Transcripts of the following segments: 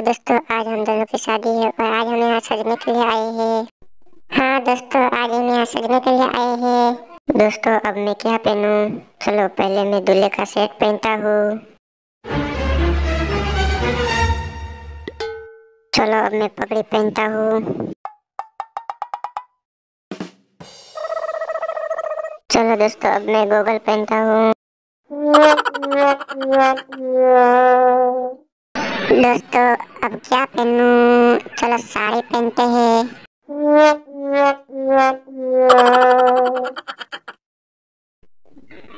Hello दोस्तों, आज हम दोनों की शादी है और आज हम यहाँ सजने के लिए आए हैं। हाँ दोस्तों, आज हम यहाँ सजने के लिए आए हैं। दोस्तों, अब मैं क्या पहनूं? चलो, पहले मैं दूल्हे का सेट पहनता हूँ। चलो, अब मैं पगड़ी पहनता हूँ। चलो दोस्तों, अब मैं गोगल पहनता हूँ। दोस्तों, अब क्या पहनूं? चलो साड़ी पहनते हैं।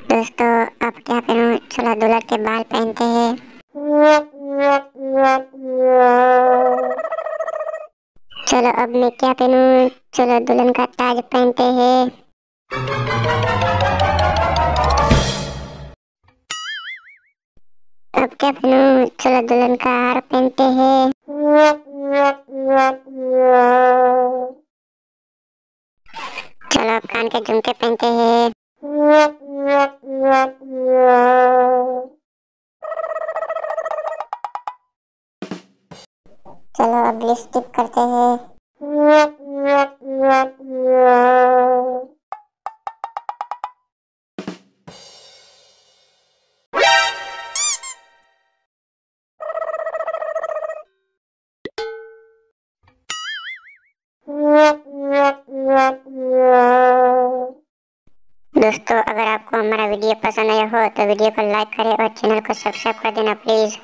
दोस्तों, अब क्या पहनूं? चलो दुल्हन के बाल पहनते हैं। चलो अब मैं क्या पहनूं? चलो दुल्हन का ताज पहनते हैं। क्या पहनूं चलो दुल्हन का हार पहनते हैं। चलो कान के झुमके पहनते हैं। चलो अब लिपस्टिक करते हैं। दोस्तों, अगर आपको हमारा वीडियो पसंद आया हो तो वीडियो को लाइक करें और चैनल को सब्सक्राइब कर देना प्लीज़